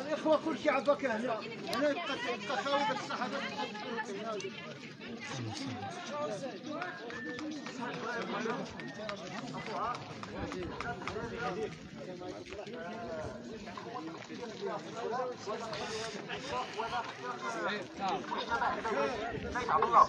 الإخوة كل شيء عندك هنا. هنا يبقى يبقى الله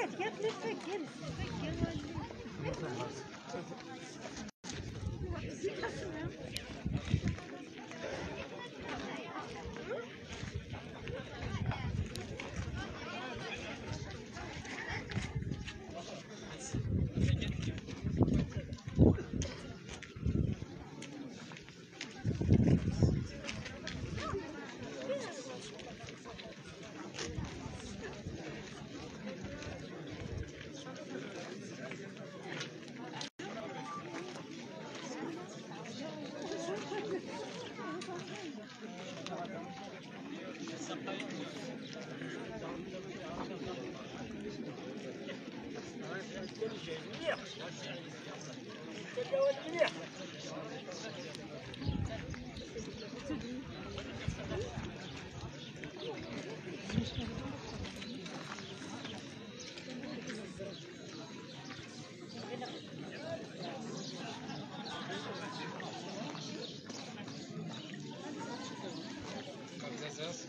Нет, я для всех, я для всех. Gracias.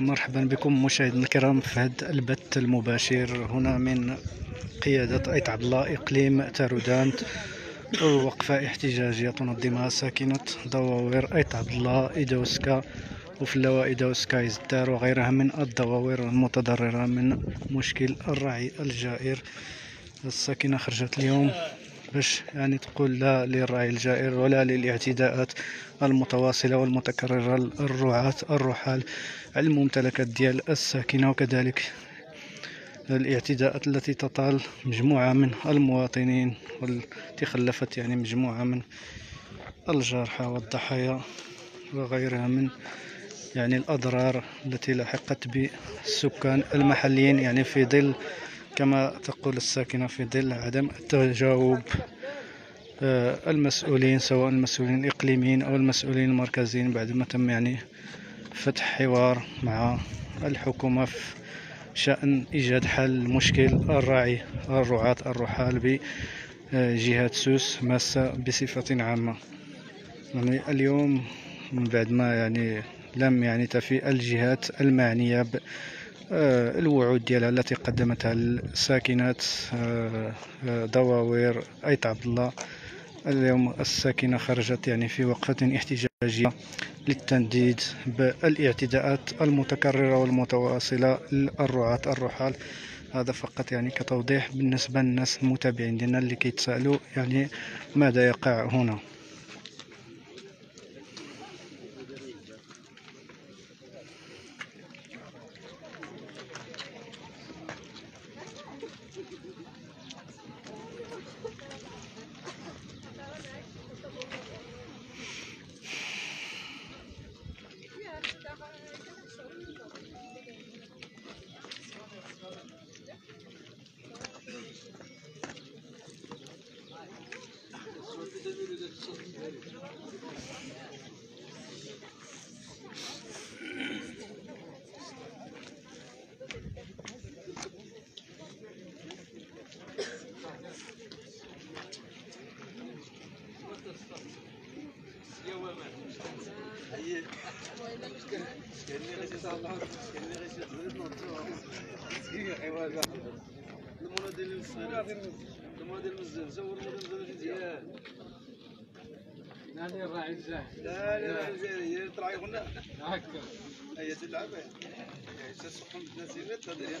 مرحبا بكم مشاهدينا الكرام في هذا البث المباشر. هنا من قيادة أيت عبد الله إقليم تارودانت وقفة احتجاجية تنظمها ساكنة دواوير أيت عبد الله إيدوسكا وفلاوة إيدوسكا إزدار وغيرها من الدواوير المتضررة من مشكل الرعي الجائر. الساكنة خرجت اليوم. باش يعني تقول لا للرعي الجائر ولا للاعتداءات المتواصلة والمتكررة الرعاة الرحال على الممتلكات ديال الساكنة. وكذلك الاعتداءات التي تطال مجموعة من المواطنين والتي خلفت يعني مجموعة من الجرحى والضحايا وغيرها من يعني الأضرار التي لحقت بالسكان المحليين يعني في ظل كما تقول الساكنة في ظل عدم تجاوب آه، المسؤولين سواء المسؤولين الإقليميين أو المسؤولين المركزيين بعد ما تم يعني فتح حوار مع الحكومة في شأن إيجاد حل مشكل الراعي الرعاة الرحال بجهة سوس ماسة بصفة عامة. يعني اليوم من بعد ما يعني لم يعني تفي الجهات المعنية الوعود ديالها التي قدمتها الساكنات آه، آه، دواوير أيت عبد الله اليوم الساكنة خرجت يعني في وقفة احتجاجية للتنديد بالاعتداءات المتكررة والمتواصلة للرعاة الرحال. هذا فقط يعني كتوضيح بالنسبة للناس المتابعين ديالنا اللي كيتسائلوا يعني ماذا يقع هنا. نادي الراعي الزاهد لا لا لا هي تراعي قلنا هكا هي تلعب هي تسخن نزيلت هذا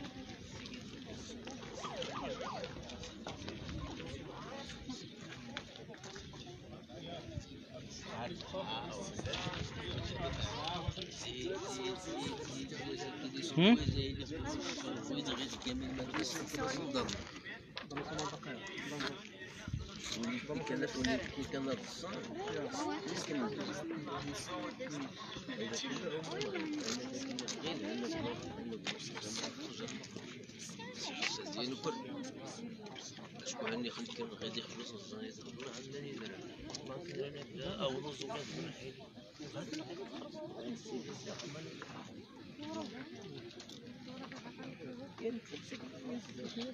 أو نص getting to see you.